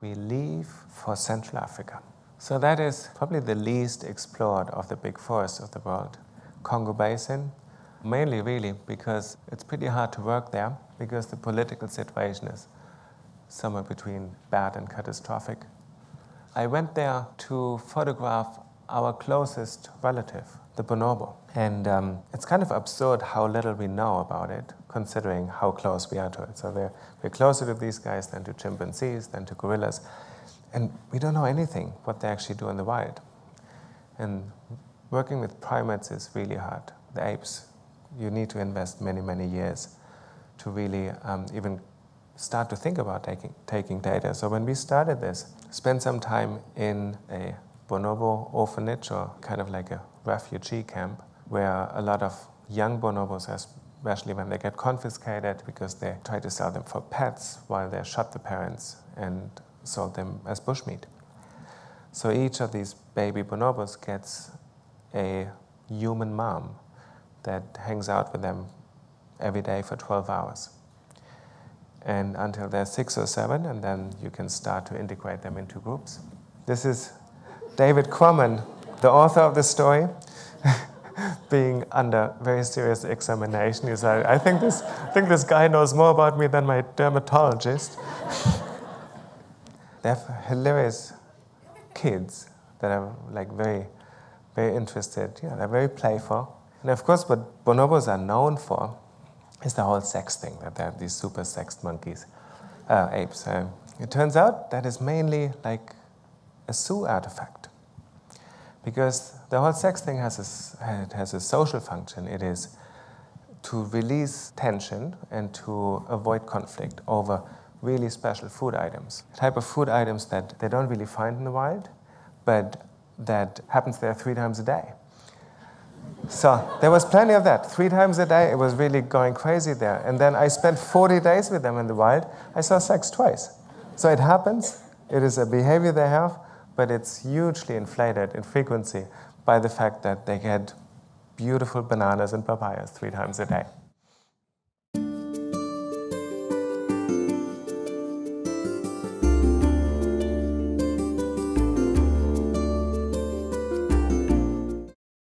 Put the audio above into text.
we leave for Central Africa. So that is probably the least explored of the big forests of the world. Congo Basin, mainly really because it's pretty hard to work there because the political situation is somewhere between bad and catastrophic. I went there to photograph our closest relative, the bonobo. And um, it's kind of absurd how little we know about it, considering how close we are to it. So we're closer to these guys than to chimpanzees, than to gorillas. And we don't know anything what they actually do in the wild. And working with primates is really hard. The apes, you need to invest many, many years to really um, even start to think about taking, taking data. So when we started this, spent some time in a bonobo orphanage or kind of like a refugee camp where a lot of young bonobos, especially when they get confiscated because they try to sell them for pets while they shot the parents and sold them as bushmeat. So each of these baby bonobos gets a human mom that hangs out with them every day for 12 hours. And until they're six or seven, and then you can start to integrate them into groups. This is David Quammen, the author of the story, being under very serious examination. He said, I think this, I think this guy knows more about me than my dermatologist. they have hilarious kids that are like very, very interested. Yeah, they're very playful. And of course, what bonobos are known for is the whole sex thing, that they're these super sexed monkeys, uh, apes. Uh, it turns out that is mainly like a zoo artifact. Because the whole sex thing has a, has a social function. It is to release tension and to avoid conflict over really special food items. Type of food items that they don't really find in the wild, but that happens there three times a day. So there was plenty of that. Three times a day, it was really going crazy there. And then I spent 40 days with them in the wild. I saw sex twice. So it happens. It is a behavior they have but it's hugely inflated in frequency by the fact that they get beautiful bananas and papayas three times a day.